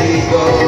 let go.